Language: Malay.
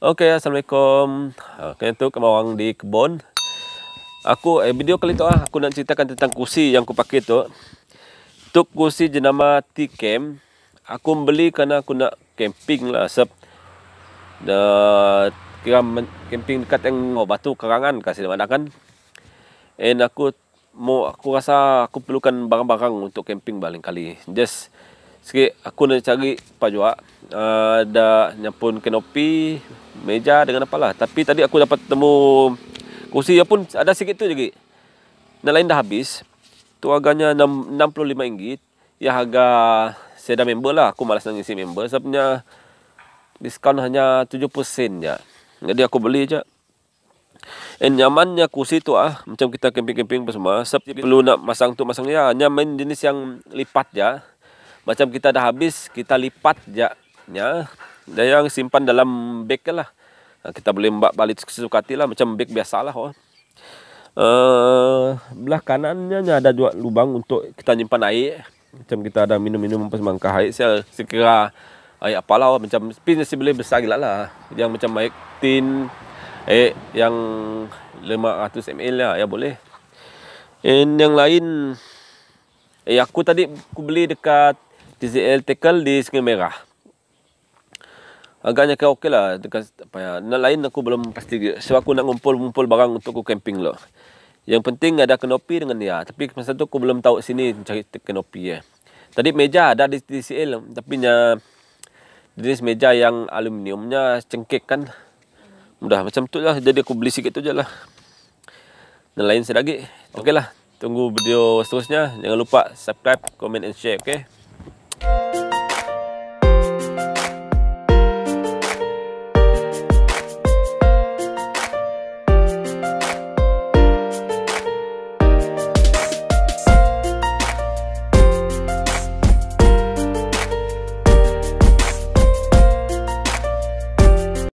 Okey, Assalamualaikum. Okey, tu kami orang di kebun. Aku eh video kali tu ah aku nak ceritakan tentang kursi yang aku pakai tu. Tu kursi jenama T-Cam. Aku beli kerana aku nak camping lah sebab dah kira camping dekat yang oh, batu kerangan kasih mana kan. And aku mau aku rasa aku perlukan barang-barang untuk camping paling kali. Just sikit aku nak cari apa juga uh, ada nyampun kanopi meja dengan apalah tapi tadi aku dapat temu kursi yang pun ada sikit tu lagi nak lain dah habis. Tu harganya 6, 65 ringgit. Ya harga saya dah member lah. Aku malas nak isi member. Sebabnya diskaun hanya 7% je jadi aku beli je And nyamannya kursi tu ah macam kita camping-camping apa semua. Sebab perlu nak masang tu masang ya nyaman jenis yang lipat je macam kita dah habis kita lipat je nya dan yang simpan dalam beg lah. Ha, kita boleh mbak balik sesuka hati lah. Macam beg biasa lah oh. Uh, belah kanannya ada dua lubang untuk kita nyimpan air. Macam kita ada minum-minum apa semangka air saya sekira air apalah macam pin masih boleh besar gila lah. Yang macam air tin air yang 500 ml lah ya boleh. And yang lain eh aku tadi aku beli dekat TCL Tackle di Sungai Merah. Agaknya kau okey lah. Dekat, apa ya. Nak lain aku belum pasti. Sebab aku nak ngumpul-ngumpul barang untuk aku camping lo. Yang penting ada kenopi dengan dia. Tapi masa tu aku belum tahu sini cari kenopi ya. Tadi meja ada di TCL. Tapi nya jenis meja yang aluminiumnya cengkek kan. Mudah macam tu lah. Jadi aku beli sikit tu je lah. Dan lain sedagi. Okey lah. Tunggu video seterusnya. Jangan lupa subscribe, comment and share. Okay.